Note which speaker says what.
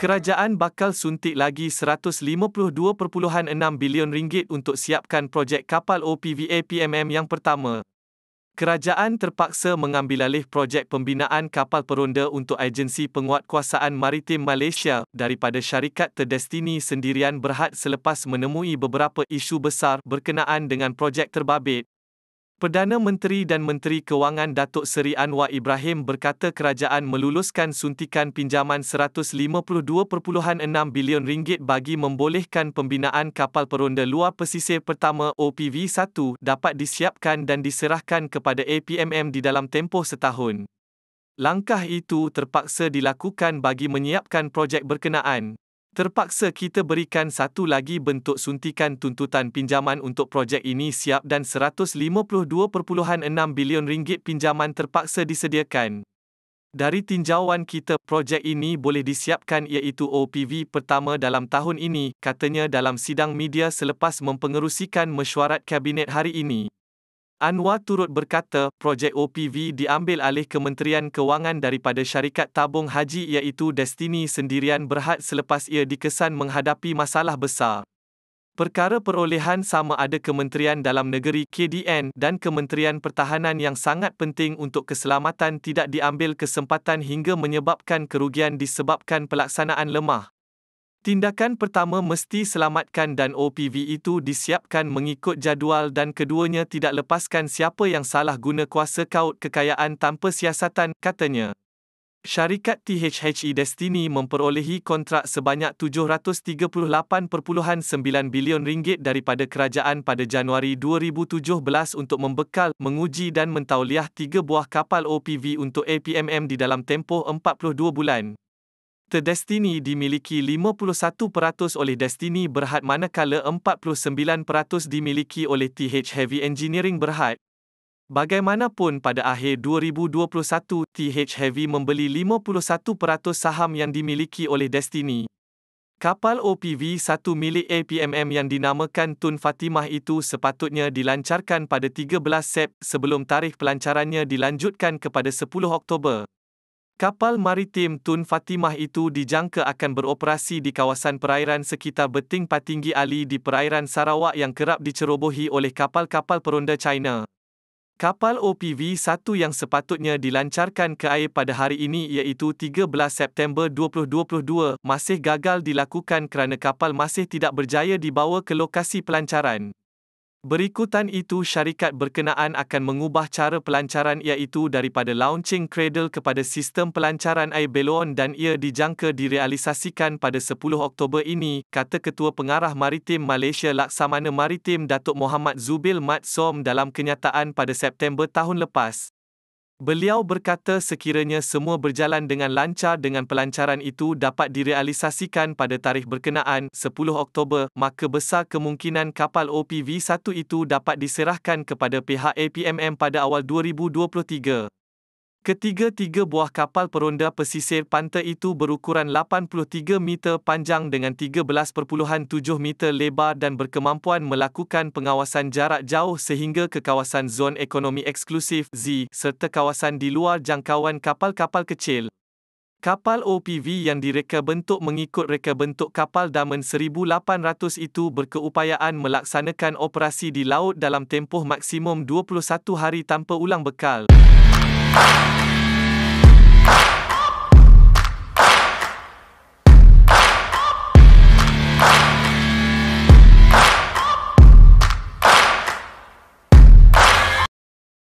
Speaker 1: Kerajaan bakal suntik lagi 152.6 bilion ringgit untuk siapkan projek kapal OPVA PMM yang pertama. Kerajaan terpaksa mengambil alih projek pembinaan kapal peronda untuk agensi penguatkuasaan maritim Malaysia daripada syarikat Terdestini Sendirian Berhad selepas menemui beberapa isu besar berkenaan dengan projek terbabit. Perdana Menteri dan Menteri Kewangan Datuk Seri Anwar Ibrahim berkata kerajaan meluluskan suntikan pinjaman 152.6 bilion ringgit bagi membolehkan pembinaan kapal peronda luar pesisir pertama OPV-1 dapat disiapkan dan diserahkan kepada APMM di dalam tempoh setahun. Langkah itu terpaksa dilakukan bagi menyiapkan projek berkenaan. Terpaksa kita berikan satu lagi bentuk suntikan tuntutan pinjaman untuk projek ini siap dan 152.6 bilion ringgit pinjaman terpaksa disediakan. Dari tinjauan kita, projek ini boleh disiapkan iaitu OPV pertama dalam tahun ini, katanya dalam sidang media selepas mempengerusikan mesyuarat kabinet hari ini. Anwar turut berkata, projek OPV diambil alih Kementerian Kewangan daripada syarikat tabung haji iaitu Destiny Sendirian Berhad selepas ia dikesan menghadapi masalah besar. Perkara perolehan sama ada Kementerian Dalam Negeri KDN dan Kementerian Pertahanan yang sangat penting untuk keselamatan tidak diambil kesempatan hingga menyebabkan kerugian disebabkan pelaksanaan lemah. Tindakan pertama mesti selamatkan dan OPV itu disiapkan mengikut jadual dan keduanya tidak lepaskan siapa yang salah guna kuasa kaut kekayaan tanpa siasatan, katanya. Syarikat THHE Destiny memperolehi kontrak sebanyak 738.9 bilion ringgit daripada kerajaan pada Januari 2017 untuk membekal, menguji dan mentauliah tiga buah kapal OPV untuk APMM di dalam tempoh 42 bulan. The Destiny dimiliki 51% oleh Destiny Berhad manakala 49% dimiliki oleh TH Heavy Engineering Berhad. Bagaimanapun pada akhir 2021, TH Heavy membeli 51% saham yang dimiliki oleh Destiny. Kapal OPV 1 milik APMM yang dinamakan Tun Fatimah itu sepatutnya dilancarkan pada 13 Sep sebelum tarikh pelancarannya dilanjutkan kepada 10 Oktober. Kapal maritim Tun Fatimah itu dijangka akan beroperasi di kawasan perairan sekitar Beting Patinggi Ali di perairan Sarawak yang kerap dicerobohi oleh kapal-kapal peronda China. Kapal OPV-1 yang sepatutnya dilancarkan ke air pada hari ini iaitu 13 September 2022 masih gagal dilakukan kerana kapal masih tidak berjaya dibawa ke lokasi pelancaran. Berikutan itu syarikat berkenaan akan mengubah cara pelancaran iaitu daripada launching cradle kepada sistem pelancaran air dan ia dijangka direalisasikan pada 10 Oktober ini, kata Ketua Pengarah Maritim Malaysia Laksamana Maritim Datuk Muhammad Zubil Mat Som dalam kenyataan pada September tahun lepas. Beliau berkata sekiranya semua berjalan dengan lancar dengan pelancaran itu dapat direalisasikan pada tarikh berkenaan 10 Oktober, maka besar kemungkinan kapal OPV-1 itu dapat diserahkan kepada pihak APMM pada awal 2023. Ketiga-tiga buah kapal peronda pesisir pantai itu berukuran 83 meter panjang dengan 13.7 meter lebar dan berkemampuan melakukan pengawasan jarak jauh sehingga ke kawasan zon ekonomi eksklusif Z serta kawasan di luar jangkauan kapal-kapal kecil. Kapal OPV yang direka bentuk mengikut reka bentuk kapal Daman 1800 itu berkeupayaan melaksanakan operasi di laut dalam tempoh maksimum 21 hari tanpa ulang bekal.